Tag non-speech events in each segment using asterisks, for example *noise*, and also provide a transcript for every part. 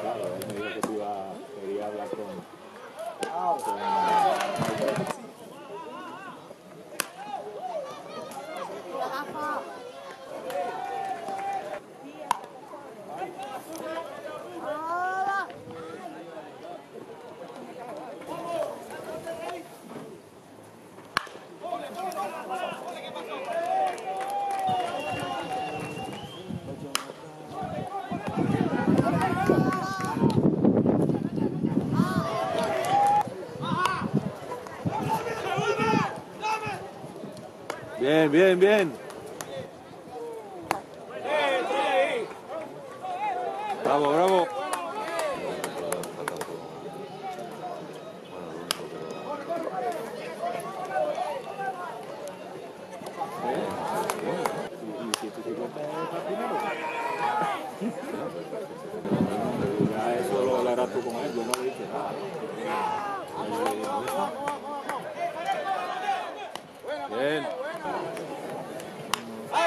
preparado. Él me dijo que se iba, a quería hablar con Bien, bien, bien. Bravo, bravo.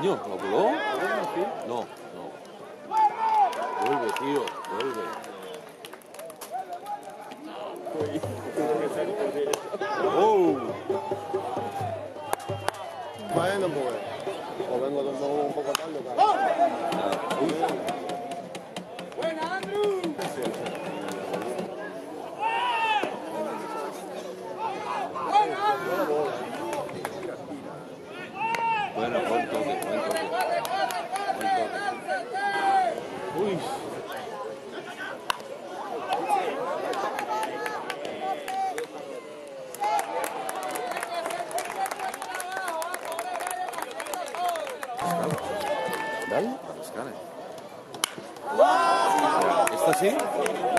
Coño, ¿lo voló? No, no. Vuelve, tío, vuelve. ¡Oh! Bueno, pues. O vengo de un un poco tarde, Sim.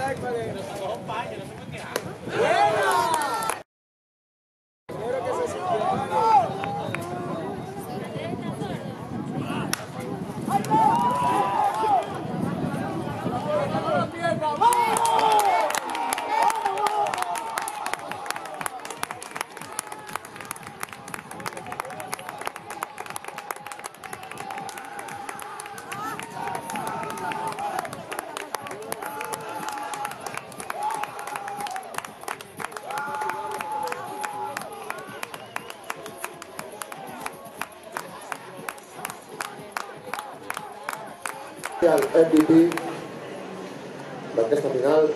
Segue, Valente. Eu só pai, eu não vou ganhar. El MVP d'aquesta final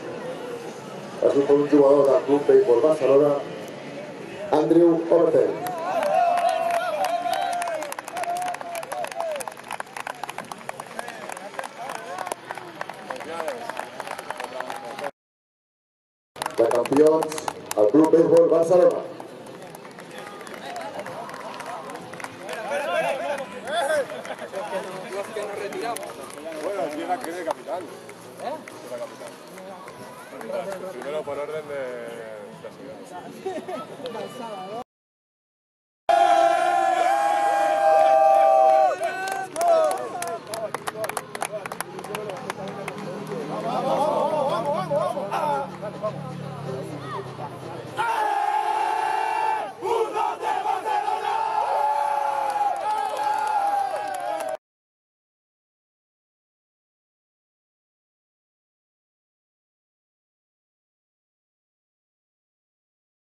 ha sigut un jugador del Club Béisbol Barcelona, Andrew Ortel. De campions, el Club Béisbol Barcelona. Los que nos retiramos. Bueno, tiene que de capitán. ¿Eh? De capitán. Primero por orden de... de *laughs*